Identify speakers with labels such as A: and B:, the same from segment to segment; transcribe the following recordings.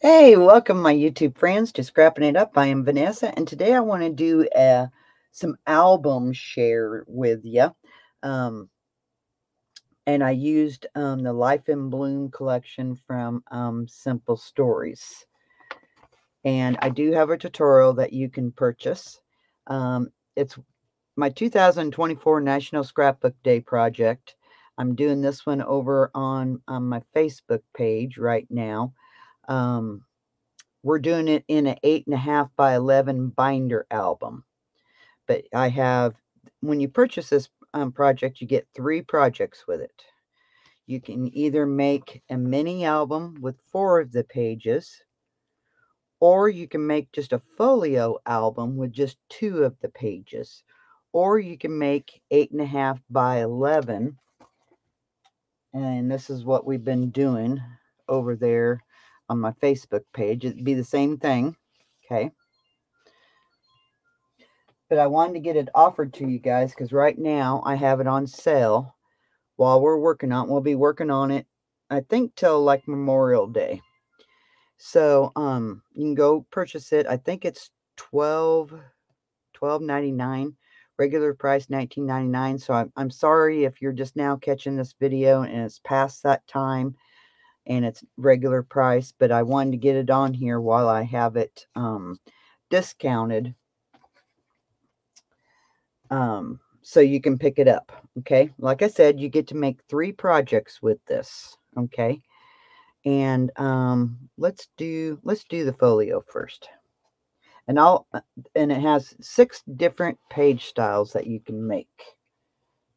A: Hey, welcome my YouTube friends to Scrappin It Up. I am Vanessa, and today I want to do uh, some album share with you. Um, and I used um, the Life in Bloom collection from um, Simple Stories. And I do have a tutorial that you can purchase. Um, it's my 2024 National Scrapbook Day project. I'm doing this one over on, on my Facebook page right now. Um, we're doing it in an eight and a half by 11 binder album. But I have, when you purchase this um, project, you get three projects with it. You can either make a mini album with four of the pages, or you can make just a folio album with just two of the pages, or you can make eight and a half by 11. And this is what we've been doing over there on my Facebook page. It'd be the same thing. Okay. But I wanted to get it offered to you guys because right now I have it on sale while we're working on it. We'll be working on it, I think, till like Memorial Day. So um you can go purchase it. I think it's 12 12.99 regular price 19.99 so I'm, I'm sorry if you're just now catching this video and it's past that time and it's regular price, but I wanted to get it on here while I have it um, discounted. Um, so you can pick it up. Okay. Like I said, you get to make three projects with this. Okay. And um, let's do let's do the folio first. And I'll uh, and it has six different page styles that you can make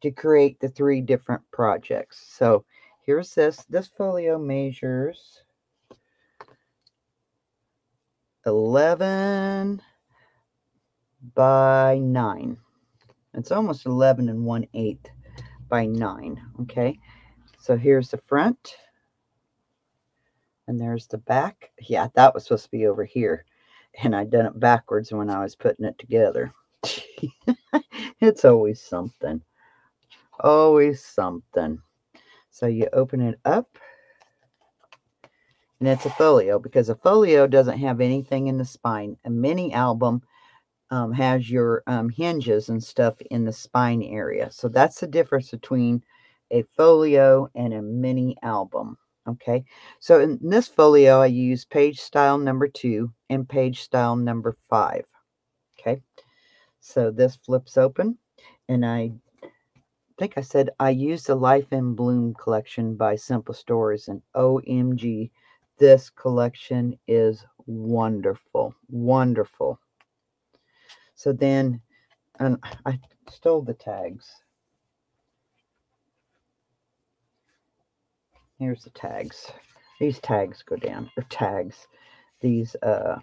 A: to create the three different projects. So here's this. This folio measures 11 by 9. It's almost 11 and 1 8 by 9. Okay, so here's the front. And there's the back. Yeah, that was supposed to be over here. And I done it backwards when I was putting it together. it's always something. Always something. So you open it up. And it's a folio because a folio doesn't have anything in the spine. A mini album um, has your um, hinges and stuff in the spine area. So that's the difference between a folio and a mini album. Okay, so in this folio, I use page style number two and page style number five. Okay, so this flips open and I think I said I used the Life in Bloom collection by Simple Stories, and OMG, this collection is wonderful, wonderful. So then, and I stole the tags. Here's the tags. These tags go down, or tags. These uh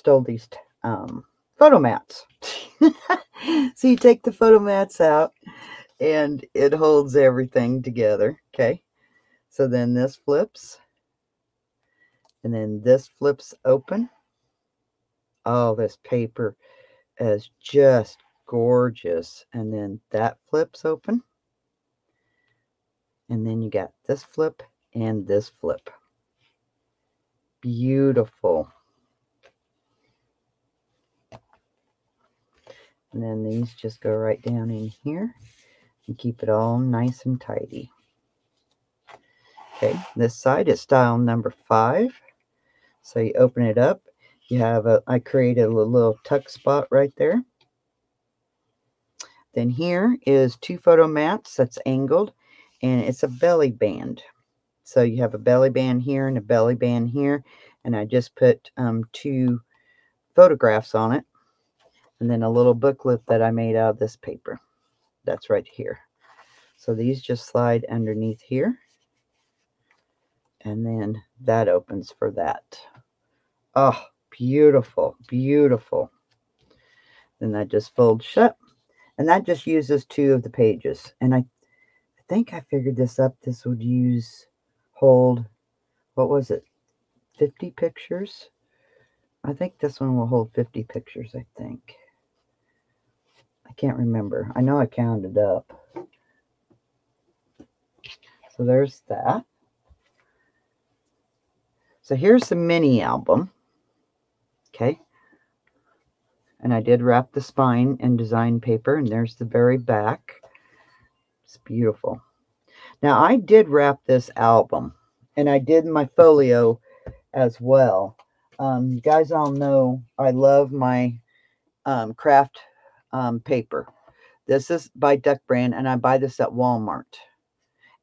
A: stole these um, photo mats. so you take the photo mats out and it holds everything together. Okay. So then this flips and then this flips open. Oh, this paper is just gorgeous. And then that flips open. And then you got this flip and this flip. Beautiful. And then these just go right down in here and keep it all nice and tidy. Okay, this side is style number five. So you open it up. You have a, I created a little tuck spot right there. Then here is two photo mats that's angled and it's a belly band. So you have a belly band here and a belly band here. And I just put um, two photographs on it and then a little booklet that I made out of this paper. That's right here. So these just slide underneath here. And then that opens for that. Oh, beautiful, beautiful. Then that just folds shut. And that just uses two of the pages. And I, I think I figured this up. This would use, hold, what was it? 50 pictures? I think this one will hold 50 pictures, I think. Can't remember. I know I counted up. So there's that. So here's the mini album. Okay. And I did wrap the spine in design paper, and there's the very back. It's beautiful. Now, I did wrap this album, and I did my folio as well. Um, you guys all know I love my um, craft um, paper. This is by Duck Brand, and I buy this at Walmart.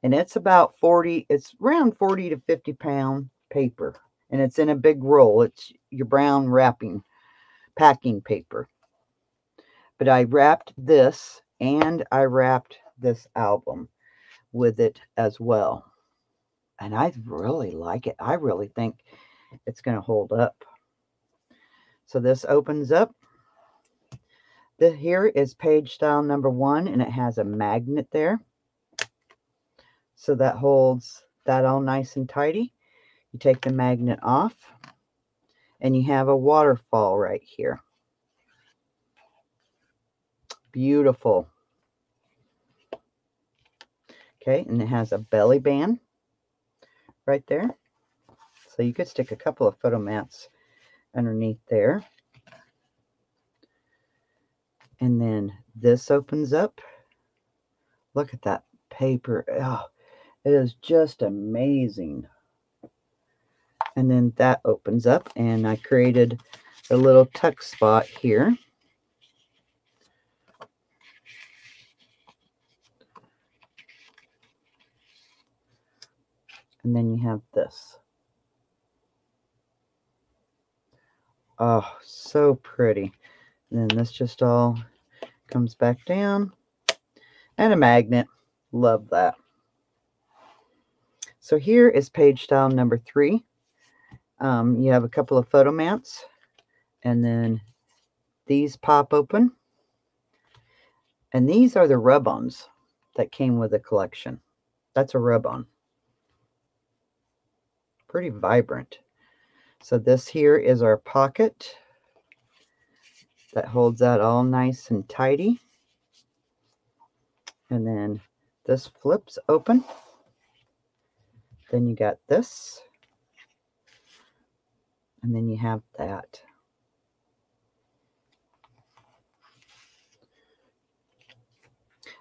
A: And it's about 40, it's around 40 to 50 pound paper. And it's in a big roll. It's your brown wrapping, packing paper. But I wrapped this and I wrapped this album with it as well. And I really like it. I really think it's going to hold up. So this opens up. The, here is page style number one, and it has a magnet there. So that holds that all nice and tidy. You take the magnet off, and you have a waterfall right here. Beautiful. Okay, and it has a belly band right there. So you could stick a couple of photo mats underneath there. And then this opens up. Look at that paper. Oh, it is just amazing. And then that opens up and I created a little tuck spot here. And then you have this. Oh, so pretty. And then this just all comes back down. And a magnet. Love that. So here is page style number three. Um, you have a couple of photo mats. And then these pop open. And these are the rub-ons that came with the collection. That's a rub-on. Pretty vibrant. So this here is our pocket that holds that all nice and tidy. And then this flips open. Then you got this. And then you have that.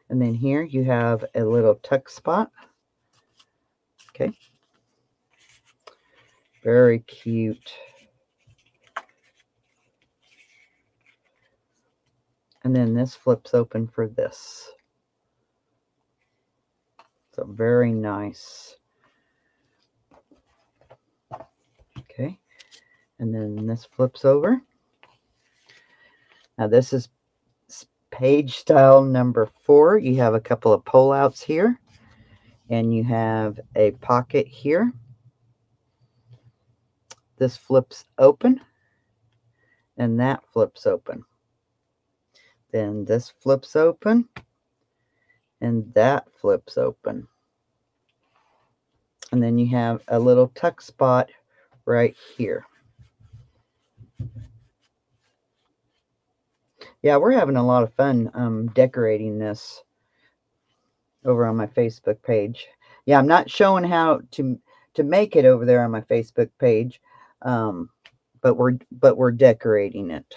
A: And then here you have a little tuck spot. Okay. Very cute. And then this flips open for this. So very nice. Okay. And then this flips over. Now this is page style number four. You have a couple of pullouts here. And you have a pocket here. This flips open. And that flips open. Then this flips open. And that flips open. And then you have a little tuck spot right here. Yeah, we're having a lot of fun um, decorating this over on my Facebook page. Yeah, I'm not showing how to to make it over there on my Facebook page, um, but we're but we're decorating it.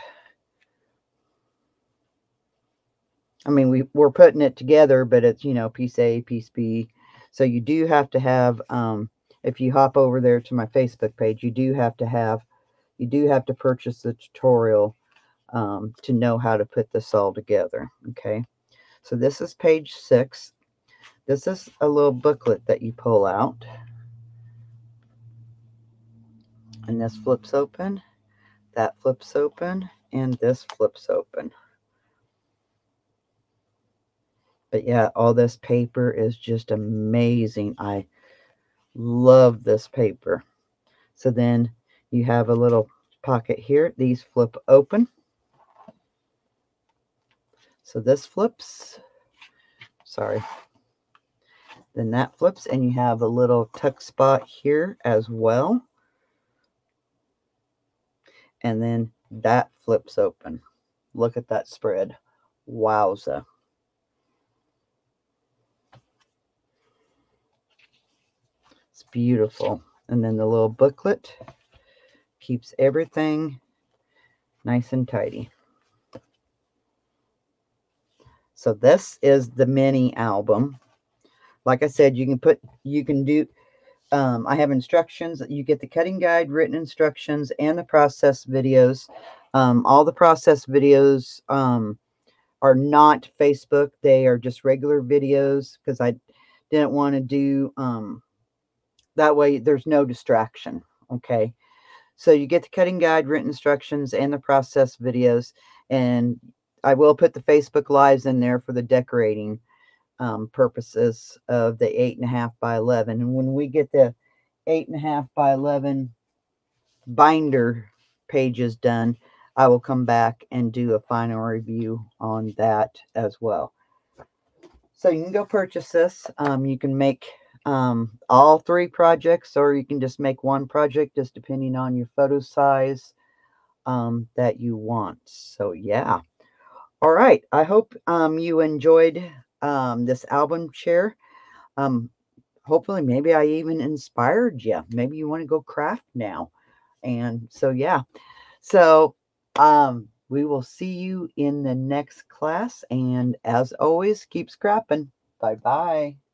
A: I mean, we we're putting it together, but it's you know piece A, piece B. So you do have to have um, if you hop over there to my Facebook page, you do have to have you do have to purchase the tutorial um, to know how to put this all together. Okay, so this is page six. This is a little booklet that you pull out. And this flips open, that flips open, and this flips open. But yeah, all this paper is just amazing. I love this paper. So then you have a little pocket here. These flip open. So this flips. Sorry. Then that flips and you have a little tuck spot here as well. And then that flips open. Look at that spread. Wowza. Beautiful. And then the little booklet keeps everything nice and tidy. So this is the mini album. Like I said, you can put, you can do, um, I have instructions. You get the cutting guide, written instructions, and the process videos. Um, all the process videos um, are not Facebook. They are just regular videos because I didn't want to do um, that way. There's no distraction. Okay. So you get the cutting guide, written instructions, and the process videos. And I will put the Facebook lives in there for the decorating um, purposes of the eight and a half by 11. And when we get the eight and a half by 11 binder pages done, I will come back and do a final review on that as well. So you can go purchase this. Um, you can make um, all three projects, or you can just make one project, just depending on your photo size um, that you want. So yeah. All right. I hope um, you enjoyed um, this album share. Um, hopefully, maybe I even inspired you. Maybe you want to go craft now. And so, yeah. So, um, we will see you in the next class. And as always, keep scrapping. Bye bye.